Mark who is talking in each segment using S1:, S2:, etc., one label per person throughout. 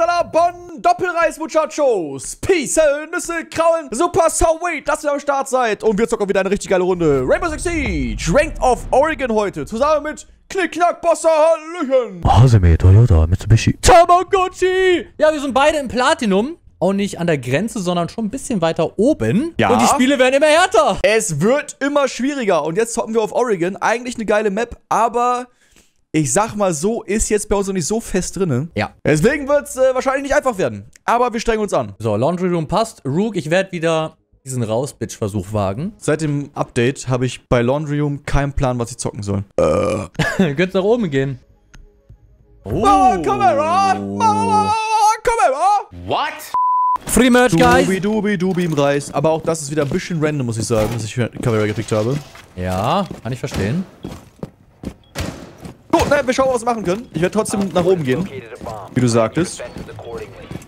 S1: hasta la Bonn, Doppelreis Muchachos, Peace, Nüsse, Kraulen, super sweet, dass ihr am Start seid und wir zocken wieder eine richtig geile Runde. Rainbow Six Siege, Ranked of Oregon heute, zusammen mit Knick, Knack, Bossa, Hallöchen.
S2: Haseme, Toyota, Mitsubishi.
S3: Tamagotchi! Ja, wir sind beide im Platinum. Auch nicht an der Grenze, sondern schon ein bisschen weiter oben.
S1: Ja.
S3: Und die Spiele werden immer härter.
S1: Es wird immer schwieriger und jetzt zocken wir auf Oregon, eigentlich eine geile Map, aber ich sag mal so, ist jetzt bei uns noch nicht so fest drinne.
S3: Ja.
S1: Deswegen wird es äh, wahrscheinlich nicht einfach werden, aber wir strengen uns an.
S3: So, Laundry Room passt. Rook, ich werde wieder diesen Raus-Bitch-Versuch wagen.
S1: Seit dem Update habe ich bei Laundry Room keinen Plan, was ich zocken soll.
S3: Könntest nach oben gehen. Oh.
S1: Mama, Kamera! Kamera!
S3: Free Merch, guys.
S1: Dubi, dubi, dubi im Reis. Aber auch das ist wieder ein bisschen random, muss ich sagen, dass ich Kamera gekriegt habe.
S3: Ja, kann ich verstehen.
S1: Ne, wir schauen, was wir machen können. Ich werde trotzdem nach oben gehen, wie du sagtest.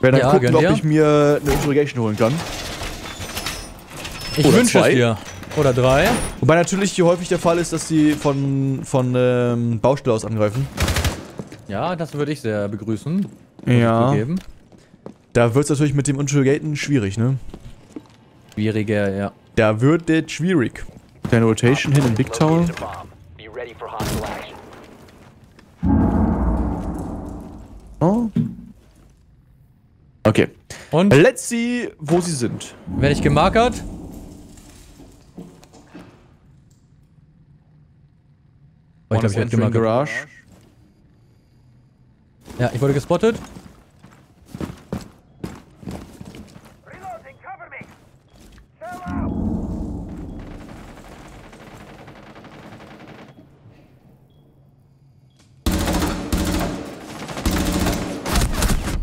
S1: Werde dann
S3: Ja,
S1: gucken, ob ich mir eine Interrogation holen kann.
S3: Ich
S1: Oder
S3: wünsche
S1: zwei.
S3: es dir. Oder drei.
S1: Wobei natürlich hier häufig der Fall ist, dass die von, von ähm, Baustelle aus angreifen.
S3: Ja, das würde ich sehr begrüßen.
S1: Ja.
S3: ich.
S1: Da wird es natürlich mit dem Interrogaten schwierig, ne?
S3: Schwieriger, ja.
S1: Da wird es schwierig. Deine Rotation hin in Big Tower. Oh. Okay.
S3: Und
S1: Let's see, wo sie sind.
S3: werde ich gemarkert? Oh, ich glaube, ich werde gemarkert.
S1: Garage.
S3: Ja, ich wurde gespottet.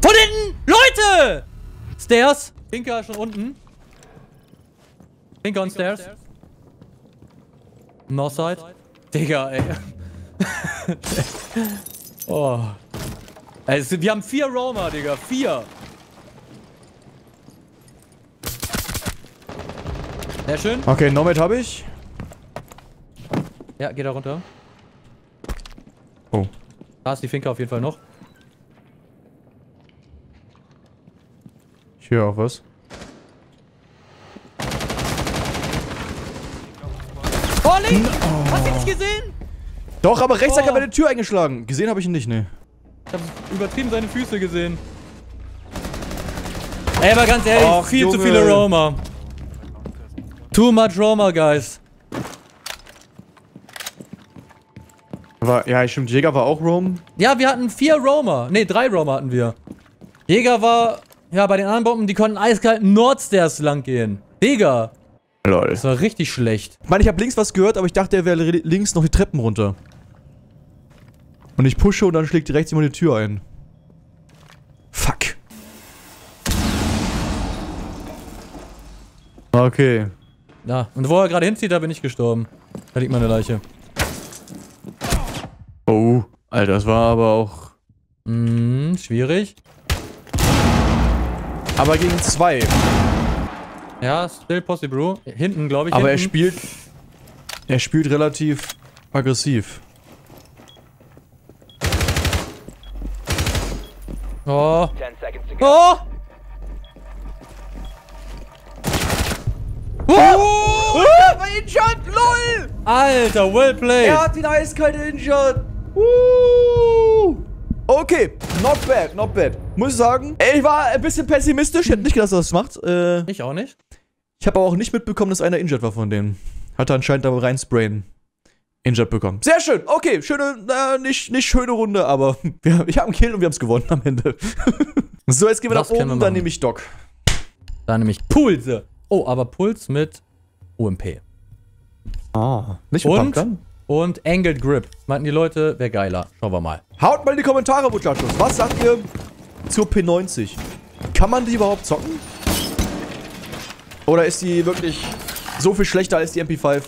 S3: Von hinten! Leute! Stairs. Pinker schon unten. Pinker on Stairs. Northside. Digga, ey. oh. Sind- wir haben vier Roma, Digga. Vier. Sehr schön.
S1: Okay, Nomad habe ich.
S3: Ja, geh da runter.
S1: Oh.
S3: Da ist die Finke auf jeden Fall noch.
S1: Ich höre auch was.
S3: Oh, links! Hast du ihn nicht gesehen?
S1: Doch, aber rechts hat
S3: Oh.
S1: er meine Tür eingeschlagen. Gesehen habe ich ihn nicht, ne.
S3: Ich hab übertrieben seine Füße gesehen. Ey, aber ganz ehrlich,
S1: Och,
S3: viel zu
S1: Junge.
S3: viele Roma. Too much Roma, guys.
S1: War, ja, stimmt. Jäger war auch Rome.
S3: Ja, wir hatten vier Roma. Ne, drei Roma hatten wir. Jäger war, ja, bei den anderen Bomben, die konnten eiskalt Nordstairs lang gehen. Digga,
S1: Lol.
S3: das war richtig schlecht.
S1: Ich meine, ich habe links was gehört, aber ich dachte, er wäre li- links noch die Treppen runter. Und ich pushe und dann schlägt rechts jemand die Tür ein. Fuck. Okay.
S3: Ja, und wo er gerade hinzieht, da bin ich gestorben. Da liegt meine Leiche.
S1: Oh. Alter, das war aber auch...
S3: Hm, schwierig.
S1: Aber gegen zwei.
S3: Ja, still possible, bro. Hinten, glaube ich.
S1: Aber er
S3: hinten.
S1: spielt... Er spielt relativ aggressiv.
S3: Oh.
S4: 10 seconds to go.
S3: Oh!
S1: Oh! Er war injured, lol!
S3: Alter, well played.
S1: Er hat ihn eiskalt injured. Uh. Okay, not bad, not bad. Muss ich sagen, ey, ich war ein bisschen pessimistisch. Ich hätte nicht gedacht, dass er das macht. Äh,
S3: Ich auch nicht.
S1: ich habe aber auch nicht mitbekommen, dass einer injured war von denen. Hatte anscheinend aber rein Sprain injured bekommen. Sehr schön. Okay, schöne, äh, nicht, nicht schöne Runde, aber wir, ich habe einen Kill und wir haben es gewonnen am Ende. so, jetzt gehen wir
S3: Das
S1: nach
S3: können wir
S1: oben, dann nehme ich Doc.
S3: Da nämlich Pulse. Oh, aber Puls mit UMP.
S1: Ah, nicht
S3: Und?
S1: Pumpgun?
S3: Und Angled Grip. Meinten die Leute, wäre geiler. Schauen wir mal.
S1: Haut mal in die Kommentare, Muchachos. Was sagt ihr zur P90? Kann man die überhaupt zocken? Oder ist die wirklich so viel schlechter als die MP5,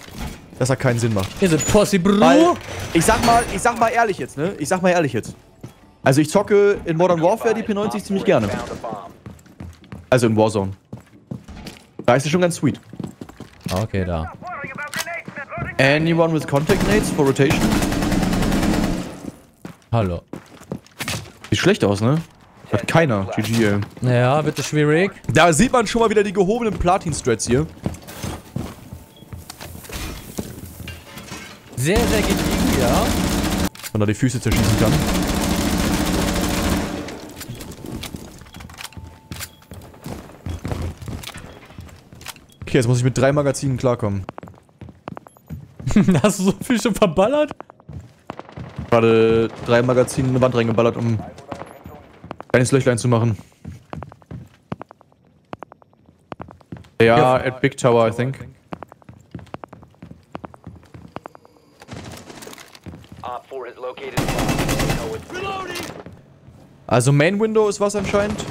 S1: dass er keinen Sinn macht?
S3: Is it possible?
S1: Weil, ich sag mal, ich sag mal ehrlich jetzt, ne? Ich sag mal ehrlich jetzt. Also ich zocke in Modern Warfare die P90 ziemlich gerne. Also in Warzone. Da ist sie schon ganz sweet.
S3: Okay, da.
S1: Anyone with contact nades for rotation?
S3: Hallo.
S1: Sieht schlecht aus, ne? Hat keiner. GG, ey.
S3: Ja, bitte schwierig.
S1: Da sieht man schon mal wieder die gehobenen Platin-Strats hier.
S3: Sehr, sehr gediegen, ja.
S1: Wenn er die Füße zerschießen kann. Okay, jetzt muss ich mit drei Magazinen klarkommen.
S3: Hast du so viel schon verballert?
S1: Gerade drei Magazine in eine Wand reingeballert, um ein kleines Löchlein zu machen. Ja, at Big Tower, I think.
S4: Op 4 has located a bomb. You know it's
S1: Also Main Window ist was anscheinend.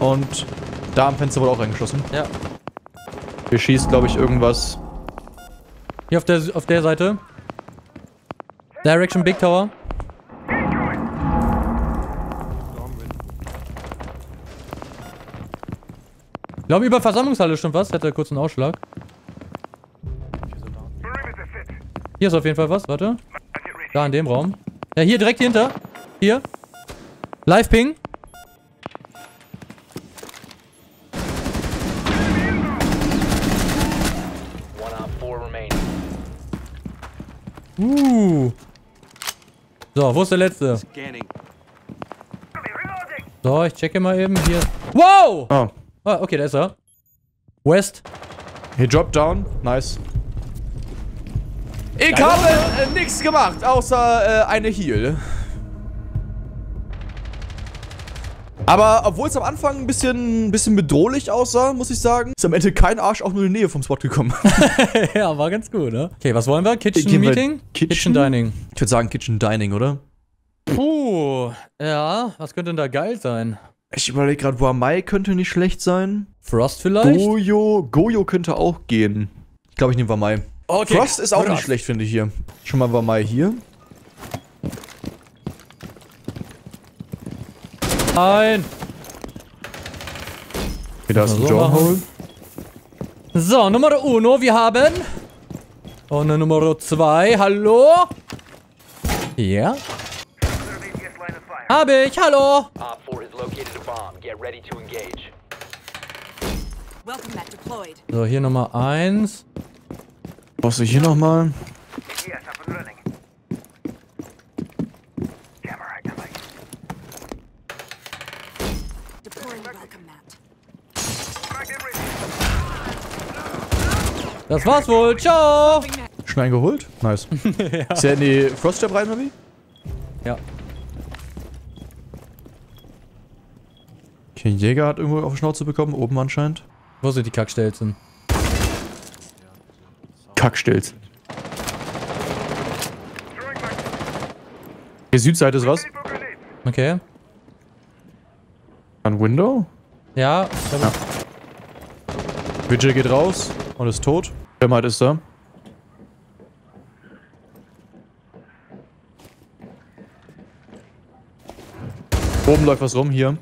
S1: Und da am Fenster wurde auch reingeschossen.
S3: Ja.
S1: Hier schießt, glaube ich, irgendwas.
S3: Hier auf der, auf der Seite. Direction Big Tower. Ich glaube, über Versammlungshalle stimmt was. Hätte kurz einen Ausschlag. Hier ist auf jeden Fall was. Warte. Da in dem Raum. Ja, hier direkt hinter. Hier. Live Ping.
S4: one op 4 remaining.
S3: Uh. So, wo ist der letzte? So, ich checke mal eben hier. Wow!
S1: Oh.
S3: Ah, okay, da ist er. West.
S1: He dropped down. Nice. Ich habe äh, nichts gemacht, außer äh, eine Heal. Aber obwohl es am Anfang ein bisschen, ein bisschen bedrohlich aussah, muss ich sagen, ist am Ende kein Arsch auch nur in die Nähe vom Spot gekommen.
S3: ja, war ganz gut, ne? Okay, was wollen wir? Kitchen
S1: Gehen
S3: Meeting?
S1: Kitchen?
S3: Dining.
S1: Ich würde sagen Kitchen Dining, oder?
S3: Puh. Ja, was könnte denn da geil sein?
S1: Ich überlege gerade, Wamai könnte nicht schlecht sein.
S3: Frost vielleicht?
S1: Goyo, Goyo könnte auch gehen. Ich glaube, ich nehme Wamai.
S3: Okay.
S1: Frost ist auch nicht
S3: Frost.
S1: schlecht, finde ich hier. Schon mal Wamai hier.
S3: Nein.
S1: Okay, da ist ein
S3: So
S1: John.
S3: So, Nummer uno, wir haben. Und eine Nummer zwei, hallo? Ja? Hab ich, hallo?
S4: Op 4 has located a bomb. Get ready to engage.
S5: Welcome mat deployed.
S3: So, hier Nummer eins.
S1: Brauchst du hier nochmal?
S3: Das war's wohl, ciao!
S1: Schon eingeholt? Nice. Ist der in die Froststep rein, oder wie?
S3: Ja.
S1: Okay, Jäger hat irgendwo auf die Schnauze bekommen, oben anscheinend.
S3: Wo sind die Kackstelzen?
S1: Kackstilz. Hier Südseite ist was.
S3: Okay.
S1: Ein Window.
S3: Ja, glaube,
S1: Vigil geht raus und ist tot. Thermite ist da. Oben läuft was rum, hier.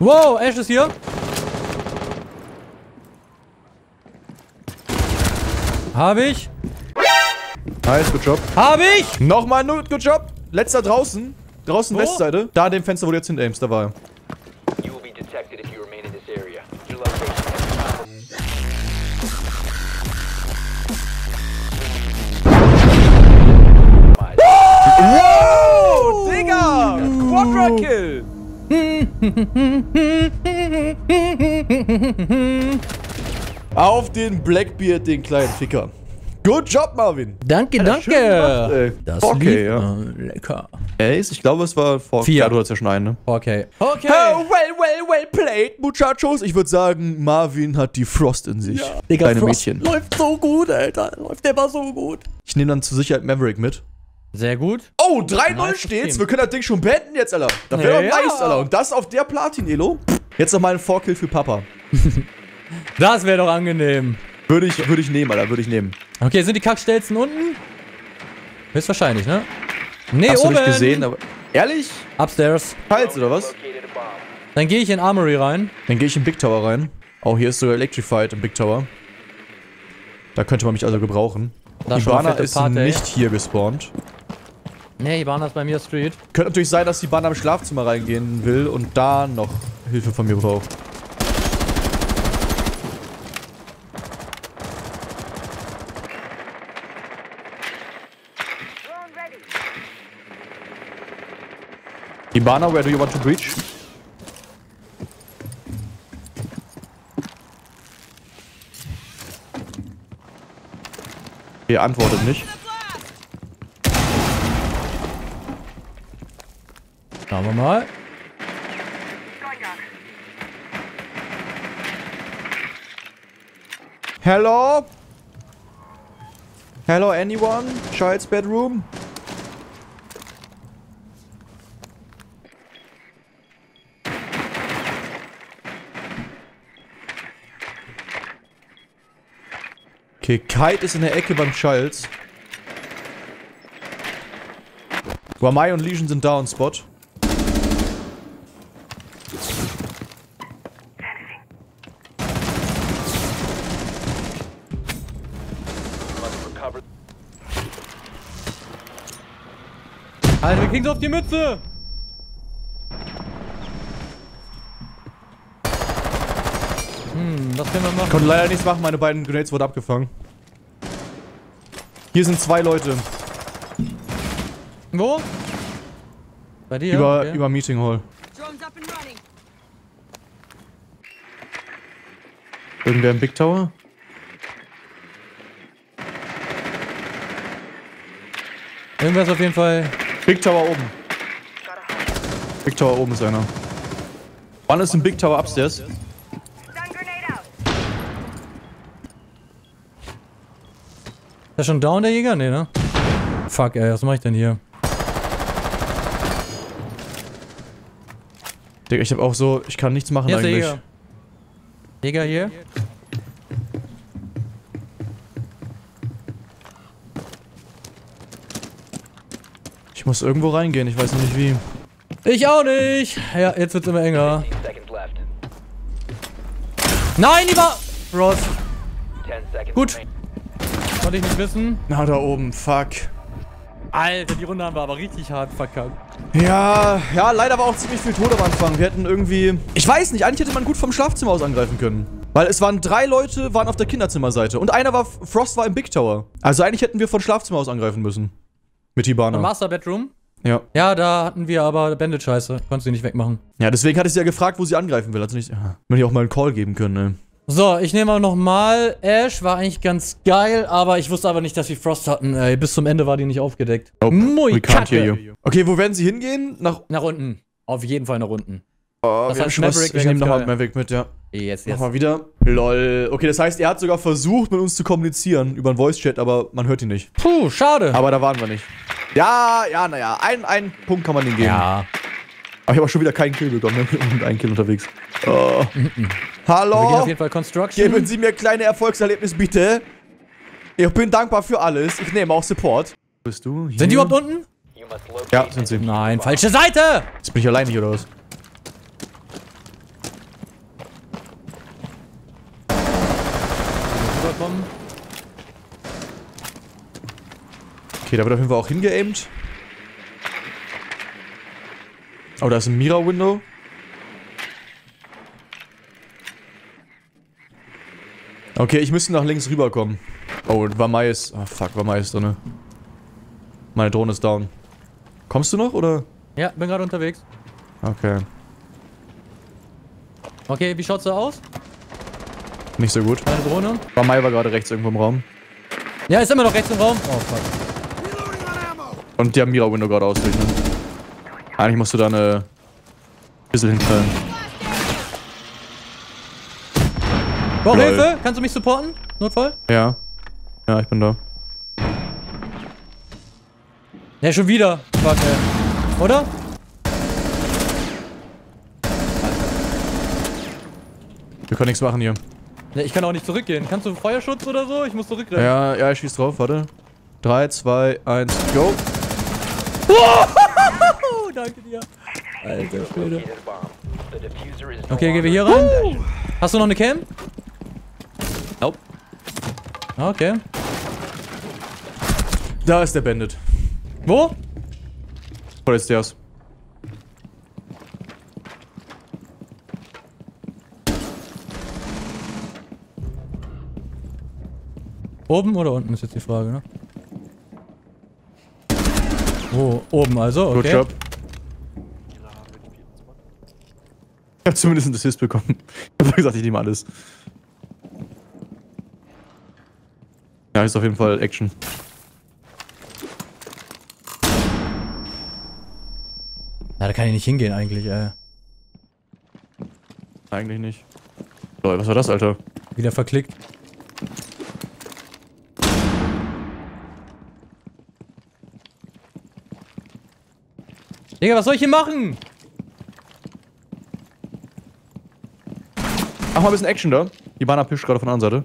S3: Wow, Ash ist hier. Hab ich.
S1: Nice, good job.
S3: Hab ich.
S1: Nochmal ein good job. Letzter draußen. Draußen
S3: Wo?
S1: Westseite. Da an dem Fenster, wo du jetzt hinterimst, da war er. Quadra Kill! Auf den Blackbeard, den kleinen Ficker. Good job, Marvin.
S3: Danke,
S1: gemacht,
S3: danke.
S1: ey.
S3: Das
S1: okay,
S3: lief,
S1: ja.
S3: äh, lecker.
S1: Ace, ich glaube, es war vor...
S3: Vier.
S1: Ja, du hattest ja schon einen, ne?
S3: Okay. Okay.
S1: Oh, well, well, well played, Muchachos. Ich würde sagen, Marvin hat die Frost in sich.
S3: Digga,
S1: Kleine
S3: Frost
S1: Mädchen.
S3: läuft so gut, Alter. Läuft immer so gut.
S1: Ich nehme dann zur Sicherheit Maverick mit.
S3: Sehr gut.
S1: Oh, 3-0
S3: Nice
S1: steht's. Wir können das Ding schon beenden jetzt, Alter. Das wäre
S3: Ja.
S1: doch nice, Alter. Und das auf der Platin-Elo. Jetzt noch mal ein Vorkill für Papa.
S3: Das wäre doch angenehm.
S1: Würde ich, würde ich nehmen, Alter. Würde ich nehmen.
S3: Okay, sind die Kackstelzen unten? Höchstwahrscheinlich, ne? Nee,
S1: Hast du
S3: oben.
S1: nicht gesehen, aber... Ehrlich?
S3: Upstairs.
S1: Teils, oder was?
S3: Dann gehe ich in Armory rein.
S1: Dann gehe ich in Big Tower rein. Oh, hier ist sogar Electrified im Big Tower. Da könnte man mich also gebrauchen.
S3: Da fette
S1: ist
S3: Party.
S1: nicht hier gespawnt.
S3: Nee, Ibana ist bei mir Street.
S1: Könnte natürlich sein, dass die Bahn am Schlafzimmer reingehen will und da noch Hilfe von mir braucht. Ibana, where do you want to breach? Er antwortet nicht.
S3: Schauen wir mal.
S1: Hello? Hello, anyone? Child's bedroom? Okay, Kite ist in der Ecke beim Childs. Guamai und Legion sind da on Spot.
S3: Alter, wir kriegen auf die Mütze! Hm, was können wir machen?
S1: Konnte leider nichts machen, meine beiden Grenades wurden abgefangen. Hier sind zwei Leute.
S3: Wo? Bei dir?
S1: Über,
S3: Okay.
S1: über Meeting Hall. Irgendwer im Big Tower?
S3: Irgendwer ist auf jeden Fall.
S1: Big Tower oben. Big Tower oben ist einer. One ist im Big Tower upstairs.
S3: Ist der schon down, der Jäger? Nee, ne? Fuck, ey, was mach ich denn hier?
S1: Digga, ich hab auch so, ich kann nichts machen
S3: Hier ist der
S1: eigentlich.
S3: Jäger. Jäger hier.
S1: Ich muss irgendwo reingehen, ich weiß noch nicht wie.
S3: Ich auch nicht. Ja, jetzt wird's immer enger.
S4: 15 seconds left.
S3: Nein, die war... Ross,
S4: 10 seconds
S3: Gut. konnte ich nicht wissen.
S1: Na, da oben, fuck.
S3: Alter, die Runde haben wir aber richtig hart verkackt.
S1: Ja, ja, leider war auch ziemlich viel Tod am Anfang. Wir hätten irgendwie... Ich weiß nicht, eigentlich hätte man gut vom Schlafzimmer aus angreifen können. Weil es waren drei Leute, waren auf der Kinderzimmerseite. Und einer war, Frost war im Big Tower. Also eigentlich hätten wir von Schlafzimmer aus angreifen müssen. Mit Hibana.
S3: Master Bedroom?
S1: Ja.
S3: Ja, da hatten wir aber Bandit-Scheiße. Konntest du nicht wegmachen.
S1: Ja, deswegen hatte ich sie ja gefragt, wo sie angreifen will. Also nicht... Ja. Wenn ich auch mal einen Call geben können, ne.
S3: So, ich nehme auch nochmal. Ash war eigentlich ganz geil, aber ich wusste aber nicht, dass wir Frost hatten. Ey, bis zum Ende war die nicht aufgedeckt. Mui
S1: We
S3: Kacke.
S1: Okay, wo werden sie hingehen? Nach...
S3: Nach unten. Auf jeden Fall nach unten.
S1: Oh,
S3: Das heißt,
S1: was,
S3: Maverick
S1: ich nehme nochmal. Maverick mit, ja.
S3: Yes,
S1: Nochmal wieder. Lol. Okay, das heißt, er hat sogar versucht, mit uns zu kommunizieren über einen Voice-Chat, aber man hört ihn nicht.
S3: Puh, schade.
S1: Aber da waren wir nicht. Ja, ja, naja. Ein, ein Punkt kann man ihm geben.
S3: ja.
S1: Aber ich habe auch schon wieder keinen Kill bekommen. ne? mit einem Kill unterwegs. Oh.
S3: Wir gehen
S1: Hallo?
S3: auf jeden Fall Construction.
S1: Geben Sie mir kleine Erfolgserlebnis, bitte. Ich bin dankbar für alles. Ich nehme auch Support. Bist du? Hier?
S3: Sind die überhaupt unten?
S1: Ja, sind sie.
S3: Nein, falsche Seite!
S1: Jetzt bin ich alleine hier oder was?
S3: Rüberkommen.
S1: Okay, da wird auf jeden Fall auch hingeaimt. Oh, da ist ein Mira-Window. Okay, ich müsste nach links rüberkommen. Oh, Wamai ist... Oh, fuck, Wamai ist drin. Meine Drohne ist down. Kommst du noch, oder?
S3: Ja, bin gerade unterwegs.
S1: Okay.
S3: Okay, wie schaut's da aus?
S1: Nicht so gut.
S3: Meine Drohne?
S1: Wamai war gerade rechts irgendwo im Raum.
S3: Ja, ist immer noch rechts im Raum. Oh, fuck.
S1: Und die haben Mira-Window gerade ausgelegt, ne? Eigentlich musst du da eine... Bissel hinknallen.
S3: Brauch. Hilfe? Kannst du mich supporten? Notfall?
S1: Ja. Ja, ich bin da.
S3: Ja, schon wieder. Fuck, ey. Oder?
S1: Wir können nichts machen hier.
S3: Ja, ich kann auch nicht zurückgehen. Kannst du Feuerschutz oder so? Ich muss zurückrennen.
S1: Ja, ja, ich schieß drauf, warte. 3, 2, 1, go.
S3: Danke dir. Alter Schwede. Okay, gehen wir hier rein. Hast du noch eine Cam?
S1: Nope.
S3: Okay.
S1: Da ist der Bandit.
S3: Wo?
S1: Vor den Stairs.
S3: Oben oder unten ist jetzt die Frage, ne? Oh, oben also, okay.
S1: Good job. Ich hab zumindest einen Assist bekommen. Ich hab gesagt, ich nehme alles. Ja, ist auf jeden Fall Action.
S3: Ja, da kann ich nicht hingehen eigentlich, ey.
S1: Eigentlich nicht. Lol, was war das, Alter?
S3: Wieder verklickt. Digga, was soll ich hier machen?
S1: Ach, mal ein bisschen Action da. Die Bana pischt gerade von der anderen Seite.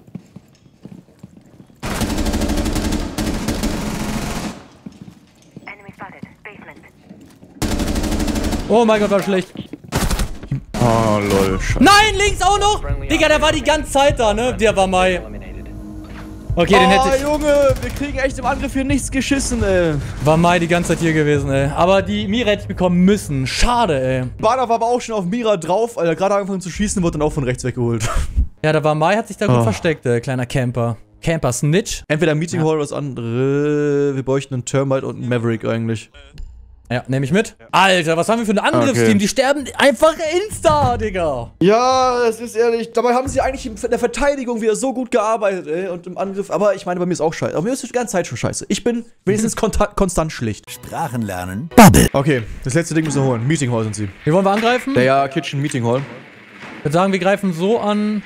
S5: Enemy spotted. Basement.
S3: Oh mein Gott, war schlecht.
S1: Oh, lol. Scheiße.
S3: Nein, links auch noch! Digga, der war die ganze Zeit da, ne? Der war Mai. Okay, den hätte
S1: Oh,
S3: ich.
S1: Junge, wir kriegen echt im Angriff hier nichts geschissen, ey.
S3: War Mai die ganze Zeit hier gewesen, ey. Aber die Mira hätte ich bekommen müssen. Schade, ey.
S1: Bana war aber auch schon auf Mira drauf, weil er gerade angefangen zu schießen, wurde dann auch von rechts weggeholt.
S3: Ja, da war Mai, hat sich da gut
S1: Oh.
S3: versteckt, der kleiner Camper. Camper Snitch.
S1: Entweder Meeting Hall oder das andere. Wir bräuchten einen Termite und einen Maverick eigentlich.
S3: Ja, nehme ich mit. Alter, was haben wir für ein Angriffsteam?
S1: Okay.
S3: Die sterben einfach insta, Digga.
S1: Ja, es ist ehrlich. Dabei haben sie eigentlich in der Verteidigung wieder so gut gearbeitet, ey, und im Angriff. Aber ich meine, bei mir ist auch scheiße. Aber mir ist die ganze Zeit schon scheiße. Ich bin wenigstens konstant schlicht.
S2: Sprachen lernen.
S1: Okay, das letzte Ding müssen wir holen. Meeting Hall sind sie.
S3: Wie wollen wir angreifen?
S1: Der ja, Kitchen Meeting Hall.
S3: Ich würde sagen, wir greifen so an,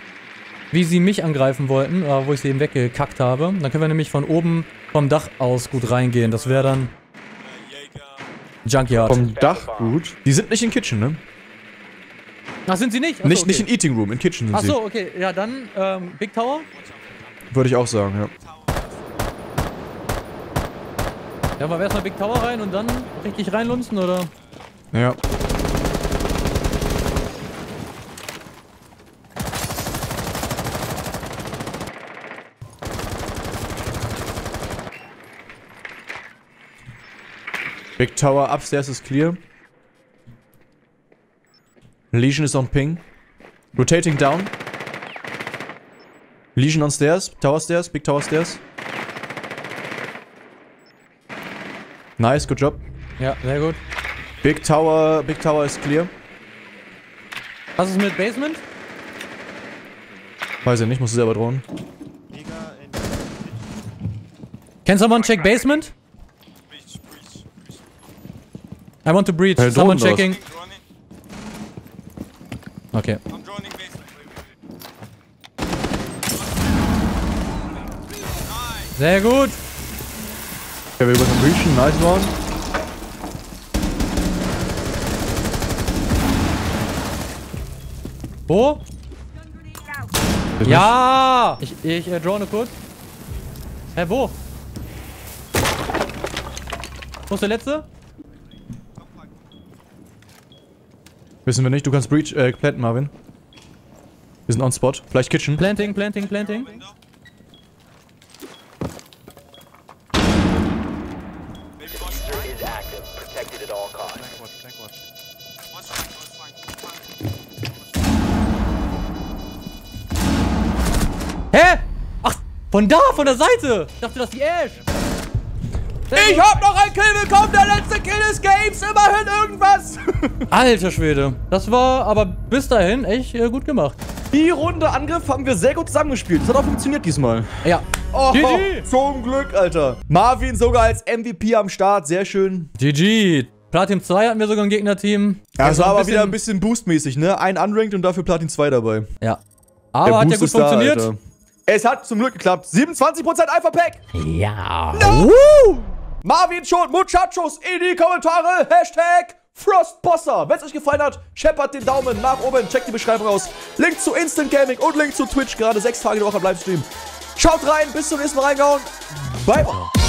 S3: wie sie mich angreifen wollten, äh, wo ich sie eben weggekackt habe. Dann können wir nämlich von oben vom Dach aus gut reingehen. Das wäre dann Junkyard.
S1: Vom Dach gut. Die sind nicht in Kitchen, ne?
S3: Ach, sind sie nicht? Achso,
S1: nicht,
S3: okay.
S1: nicht in Eating Room, in Kitchen sind
S3: Achso, okay. Ja, dann ähm, Big Tower.
S1: sie. Würde ich auch sagen, ja.
S3: Ja, wollen wir erstmal Big Tower rein und dann richtig reinlunzen, oder?
S1: Ja. Big Tower upstairs is clear. Legion is on ping. Rotating down. Legion on stairs. Tower stairs. Big tower stairs. Nice, good job.
S3: Ja, sehr gut.
S1: Big Tower, Big Tower ist clear.
S3: Was ist mit Basement?
S1: Weiß ich nicht, musst du selber drohen.
S3: Can someone check basement? I want to breach.
S1: Hey,
S3: someone checking. Okay. Sehr gut.
S1: Okay, wir müssen breachen, nice one.
S3: Wo? Ja! Ich, ich äh, drone kurz. Hä, wo? Wo ist der letzte?
S1: Wissen wir nicht, du kannst breach, äh, planten, Marvin. Wir sind on spot. Vielleicht Kitchen.
S3: Planting, planting, planting. Hä? Ach, von da, von der Seite. Ich dachte, das ist die Ash.
S1: Ich hab noch einen Kill bekommen, der letzte Kill des Games, immerhin irgendwas.
S3: Alter Schwede. Das war aber bis dahin echt äh, gut gemacht.
S1: Die Runde Angriff haben wir sehr gut zusammengespielt. Das hat auch funktioniert diesmal.
S3: Ja.
S1: Oh,
S3: GG.
S1: zum Glück, Alter. Marvin sogar als MVP am Start, sehr schön.
S3: GG. Platin 2 hatten wir sogar im Gegnerteam.
S1: Ja, es
S3: Also
S1: war aber wieder ein bisschen boostmäßig, ne? Ein Unranked und dafür Platin 2 dabei.
S3: Ja. Aber hat ja gut
S1: da,
S3: funktioniert.
S1: Alter. Es hat zum Glück geklappt. 27% Alpha Pack.
S3: ja.
S1: Woo! Marvin schon, Muchachos in die Kommentare. Hashtag FrostBosser. Wenn es euch gefallen hat, scheppert den Daumen nach oben. Checkt die Beschreibung aus. Link zu Instant Gaming und Link zu Twitch. Gerade sechs Tage die Woche am Livestream. Schaut rein. Bis zum nächsten Mal reingehauen. Bye, bye.